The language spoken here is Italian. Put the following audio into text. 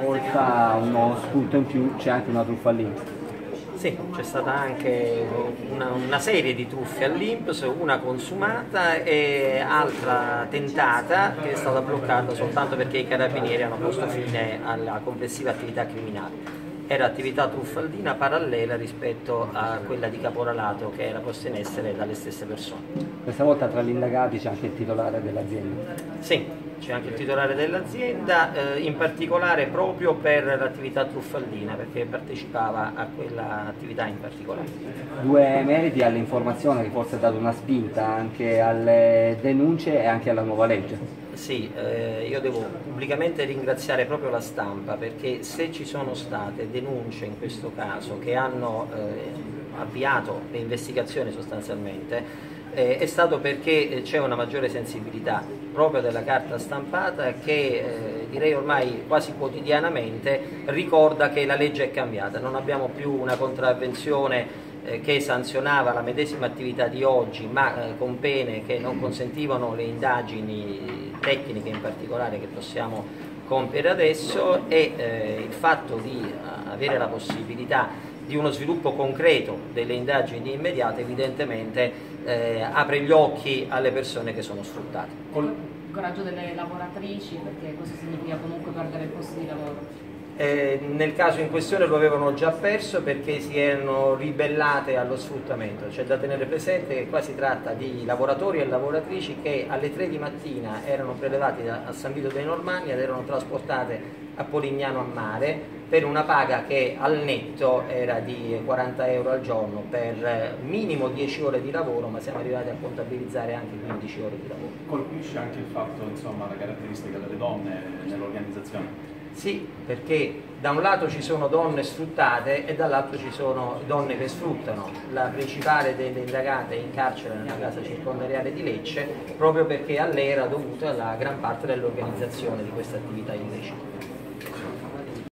Oltre uno spunto in più c'è anche una truffa all'Inps. Sì, c'è stata anche una, una, serie di truffe all'Inps, una consumata e altra tentata che è stata bloccata soltanto perché i carabinieri hanno posto fine alla complessiva attività criminale era attività truffaldina parallela rispetto a quella di caporalato che era posta in essere dalle stesse persone. Questa volta tra gli indagati c'è anche il titolare dell'azienda? Sì, c'è anche il titolare dell'azienda, eh, in particolare proprio per l'attività truffaldina, perché partecipava a quella attività in particolare. Due meriti all'informazione che forse ha dato una spinta anche alle denunce e anche alla nuova legge. Sì, eh, io devo pubblicamente ringraziare proprio la stampa perché se ci sono state denunce in questo caso che hanno eh, avviato le investigazioni sostanzialmente eh, è stato perché eh, c'è una maggiore sensibilità proprio della carta stampata che eh, direi ormai quasi quotidianamente ricorda che la legge è cambiata, non abbiamo più una contravvenzione che sanzionava la medesima attività di oggi ma eh, con pene che non consentivano le indagini tecniche in particolare che possiamo compiere adesso e eh, il fatto di eh, avere la possibilità di uno sviluppo concreto delle indagini immediate evidentemente eh, apre gli occhi alle persone che sono sfruttate. Il coraggio delle lavoratrici perché questo significa comunque perdere il posto di lavoro. Eh, nel caso in questione lo avevano già perso perché si erano ribellate allo sfruttamento. C'è da tenere presente che qua si tratta di lavoratori e lavoratrici che alle 3 di mattina erano prelevati da, a San Vito dei Normanni ed erano trasportate a Polignano a mare per una paga che al netto era di 40 euro al giorno per minimo 10 ore di lavoro, ma siamo arrivati a contabilizzare anche 15 ore di lavoro. Colpisce anche il fatto, insomma, la caratteristica delle donne nell'organizzazione? Sì, perché da un lato ci sono donne sfruttate e dall'altro ci sono donne che sfruttano. La principale delle indagate è in carcere nella casa circondariale di Lecce proprio perché a lei era dovuta la gran parte dell'organizzazione di questa attività illecita.